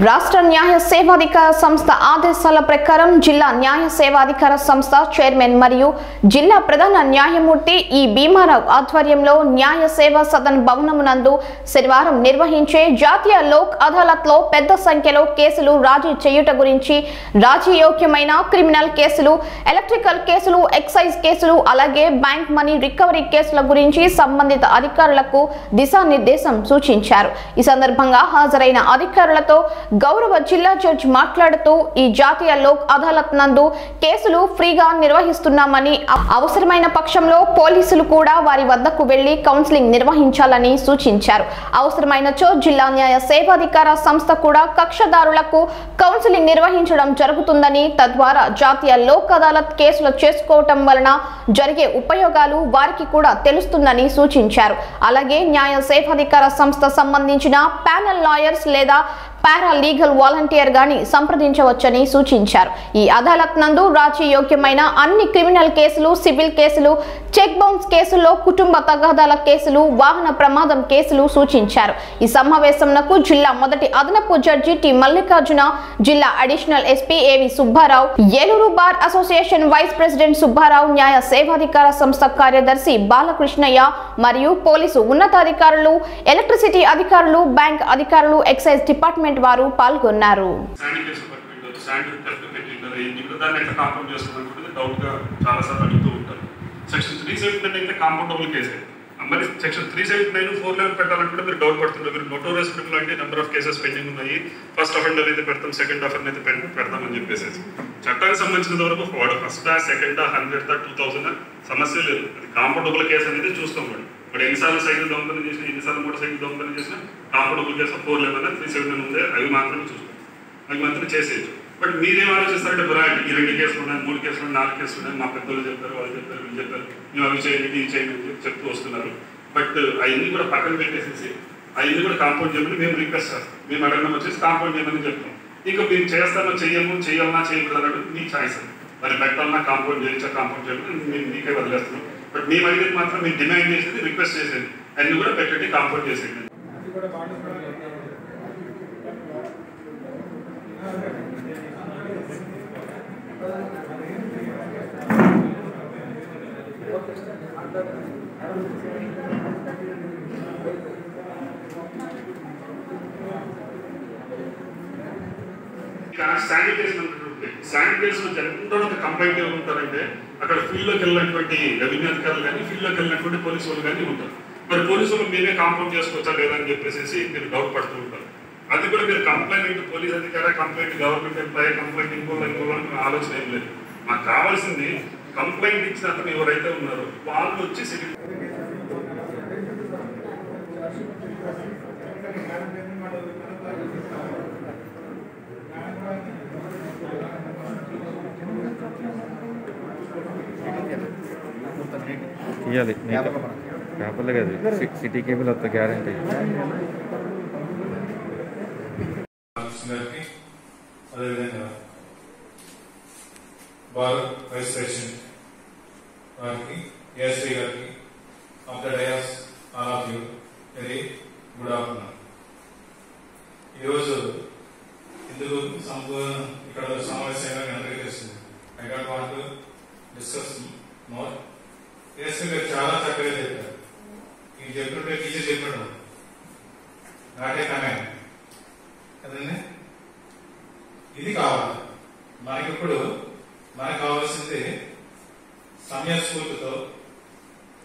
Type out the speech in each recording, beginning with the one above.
రాష్ట్ర న్యాయ సేవాధికార సంస్థ ఆదేశాల ప్రకారం జిల్లా న్యాయ సేవాధికార సంస్థ చైర్మన్ మరియు జిల్లా ప్రధాన న్యాయమూర్తి ఈ భీమారావు ఆధ్వర్యంలో న్యాయ సేవా సదన్ భవనమునందు శనివారం నిర్వహించే జాతీయ లోక్ అదాలత్లో పెద్ద సంఖ్యలో కేసులు రాజీ చేయుట గురించి రాజీయోగ్యమైన క్రిమినల్ కేసులు ఎలక్ట్రికల్ కేసులు ఎక్సైజ్ కేసులు అలాగే బ్యాంక్ మనీ రికవరీ కేసుల గురించి సంబంధిత అధికారులకు దిశానిర్దేశం సూచించారు. ఈ సందర్భంగా హాజరైన అధికారులతో గౌరవ జిల్లా జడ్జి మాట్లాడుతూ ఈ జాతీయ లోక్ అదాలత్ నందు కేసులు ఫ్రీగా నిర్వహిస్తున్నామని అవసరమైన పక్షంలో పోలీసులు కూడా వారి వద్దకు వెళ్ళి కౌన్సిలింగ్ నిర్వహించాలని సూచించారు. అవసరమైనచో జిల్లా న్యాయ సేవాధికార సంస్థ కూడా కక్షదారులకు కౌన్సిలింగ్ నిర్వహించడం జరుగుతుందని తద్వారా జాతీయ లోక్ అదాలత్ కేసులు చేసుకోవటం వలన జరిగే ఉపయోగాలు వారికి కూడా తెలుస్తుందని సూచించారు. అలాగే న్యాయ సేవాధికార సంస్థ సంబంధించిన ప్యానల్ లాయర్స్ లేదా పారా లీగల్ వాలంటీర్ గాని సంప్రదించవచ్చని సూచించారు. ఈ అదాలత్ నందు రాజీయోగ్యమైన అన్ని క్రిమినల్ కేసులు సివిల్ కేసులు చెక్ బౌన్స్ కేసుల్లో కుటుంబ తగాదాల కేసులు వాహన ప్రమాదం కేసులు సూచించారు. ఈ సమావేశంకు జిల్లా మొదటి అదనపు జడ్జి టి మల్లికార్జున జిల్లా additional SP A V Subbarao Eluru bar association vice president Subbarao న్యాయ సేవాధికార సంస్థ కార్యదర్శి బాలకృష్ణయ్య మరియు పోలీసు ఉన్నతాధికారులు ఎలక్ట్రిసిటీ అధికారులు బ్యాంక్ అధికారులు ఎక్సైజ్ డిపార్ట్మెంట్ వారు పాల్గొన్నారు కూడా అడుగుతూ ఉంటారు సెక్షన్ త్రీ సెవెంటీ నైన్ అయితే కాంపౌండబుల్ కేసే మరి section three seventy nine four eleven పెట్టాలనుకుంటే మీరు డౌట్ పడుతున్నారు మీరు నోటోరియస్ క్రిమినల్ అంటే నెంబర్ ఆఫ్ కేసెస్ పెండింగ్ ఉన్నాయి ఫస్ట్ అఫెండర్ అయితే పెడతాం సెకండ్ అఫెండర్ అయితే పెడతామని చెప్పేసి చట్టానికి సంబంధించిన వరకు వాడు first second hundred two thousand సమస్య లేదు అది కాంపౌండబుల్ కేసు అనేది చూస్తాం వాడు ఇప్పుడు ఎన్నిసార్లు సైకిల్ దొంగతనం చేసిన ఎన్నిసార్లు మోటార్ సైకిల్ దొంగతనం చేసిన కాంపౌండబుల్ చేసిన ఫోర్ లెవెన్ త్రీ సెవెన్ ఉంది అవి మాత్రమే చూసుకోండి అవి మాత్రం చేసేయచ్చు. బట్ మీరేం ఆలోచిస్తారంటే బ్రాండ్ ఈ రెండు కేసులు ఉన్నాయి మూడు కేసులు ఉన్నాయి నాలుగు కేసులు ఉన్నాయి మా పెద్దలు చెప్పారు వాళ్ళు చెప్పారు వీళ్ళు చెప్పారు మేము అవి చేయండి ఇది చేయండి అని చెప్తూ వస్తున్నారు. బట్ అవన్నీ కూడా పక్కన పెట్టేసేసి అవన్నీ కూడా కాంపౌండ్ చేయమని మేము రిక్వెస్ట్ చేస్తాం. మేము అడగడం వచ్చేసి కాంపౌండ్ చేయమని చెప్తాం. ఇంకా మీరు చేస్తామో చేయము చేయాలన్నా చేయకూడదు అన్నట్టు మీ ఛాయిస్ మరి పెట్టాలన్నా కాంపౌండ్ చేయించా కాంపౌండ్ చేయమని మేము మీకే వదిలేస్తున్నాం. బట్ మేము అడిగేది మాత్రం మీరు డిమాండ్ చేసేది రిక్వెస్ట్ చేసేది అన్ని కూడా పెట్టండి కాంపౌండ్ చేసేయండి శానిటైజేషన్ శానిటైజేషన్ ఎంతో కంప్లైంట్ ఉంటారంటే అక్కడ ఫీల్డ్లోకి వెళ్ళినటువంటి రెవెన్యూ అధికారులు కానీ ఫీల్డ్లోకి వెళ్ళినటువంటి పోలీసు వాళ్ళు కానీ ఉంటారు. మరి పోలీసు వాళ్ళు మీరే కాంపౌండ్ చేసుకోవచ్చా లేదా అని చెప్పేసి మీరు డౌట్ పడుతూ ఉంటారు. అది కూడా మీరు కంప్లైంట్ పోలీస్ అధికార? కంప్లైంట్ గవర్నమెంట్ ఎంప్లాయీ కంప్లైంట్ ఇంకో ఇంకోవాలని ఆలోచన ఏం లేదు. మాకు కావాల్సింది కంప్లైంట్ ఇచ్చిన అతను ఎవరైతే ఉన్నారో వాళ్ళు వచ్చి సివిల్ తీయాలి పేపర్లే కదా. సిటీ కేబుల్ వస్తా గ్యారంటీ. అదేవిధంగా భారత్ వైస్ ప్రెసిడెంట్ వారికి ఏఎస్ఐ గారికి of the dais all of you very good afternoon. ఈరోజు ఇందుకు సంపూర్ణ ఇక్కడ సమావేశంగా మీ అందరికీ తెలుస్తుంది I don't want to discuss more చాలా చక్కగా చెప్పారు. మీరు చెప్పినట్టు టీచర్ చెప్పాడు నాటే కమాండ్ కదండి? ఇది కావాలి. మనకిప్పుడు మనకు కావాల్సింది సమయస్ఫూర్తితో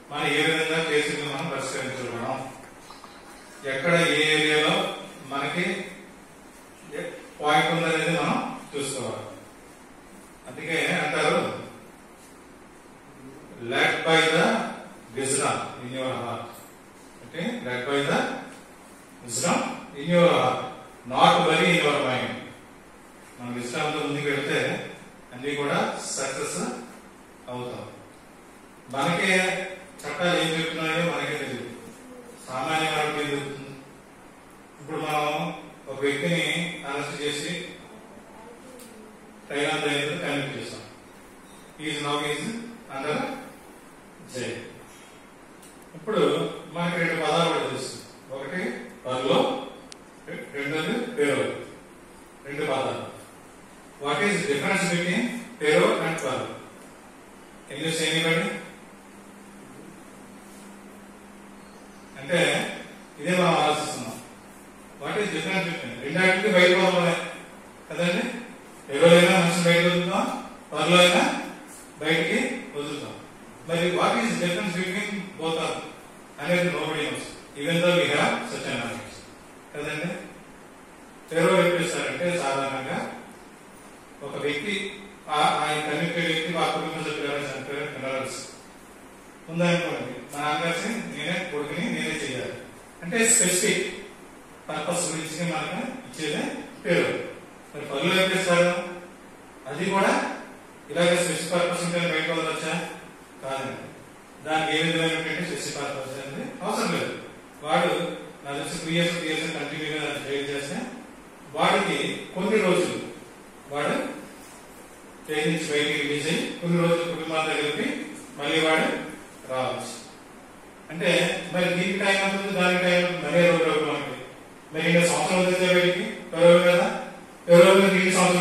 మనం ఏ విధంగా కేసులు మనం పరిష్కరించగలం ఎక్కడ ఏ ఏరియాలో మనకి పాయింట్ ఉందనేది మనం చూసుకోవాలి. అందుకే అన్ని కూడా సక్సెస్ అవుతాం మనకే చట్టాలు ఏం చెప్తున్నాయో మనకే తెలియదు సామాన్య వాళ్ళకి ఏం చెప్తుంది ఇప్పుడు మనం ఒక వ్యక్తిని అరెస్ట్ చేసి తైలాండ్ అయినది కన్విక్ట్ చేస్తాం is now is under jail ఇప్పుడు మనకి రెండు పదాలు కూడా తెలుస్తుంది. ఒకటి పనిలో రెండోది పేరు రెండు పదాలు. వాట్ ఈస్ డిఫరెన్స్ బిట్వీన్ పేరు అండ్ పర్లో కెన్ యూ అంటే ఇదే మనం ఆలోచిస్తున్నాం. వాట్ ఈస్ డిఫరెన్స్ బిట్వీన్ రెండాటికి బయట పోవాలి కదండి? ఎవరైనా మనిషి బయట వదులుతాం పర్లో అయినా బయటికి వదులుతాం మరి what is difference between both అనేది nobody knows even though we have such knowledge కదండి? ఎవరో చెప్పిస్తారంటే సాధారణంగా ఒక వ్యక్తి ఆయన ఆయన పేరు వ్యక్తి మా కుటుంబ సభ్యులు ఎవరైనా చనిపోయారు మినరల్స్ ఉందనుకోండి మా నాన్నగారి నేనే కొడుకుని నేనే చేయాలి. అంటే స్పెసిఫిక్ పర్పస్ గురించి మనకు ఇచ్చేదే పేరు. మరి పనులు ఏం చేస్తారు? అది కూడా ఇలాగే స్పెసిఫిక్ పర్పస్ ఉంటే బయట వదలొచ్చా కాదండి. దానికి ఏ విధమైనటువంటి స్పెసిఫిక్ పర్పస్ అనేది అవసరం లేదు. వాడు నా తెలిసి టూ ఇయర్స్ త్రీ ఇయర్స్ కంటిన్యూగా ట్రైన్ చేస్తే వాడికి కొన్ని రోజులు వాడు ట్రైన్ బయటికి రిలీజ్ అయ్యి కొన్ని రోజులు కుటుంబాల దగ్గరికి మళ్ళీ వాడు రావచ్చు. అంటే మరి దీనికి టైం అవుతుంది దానికి టైం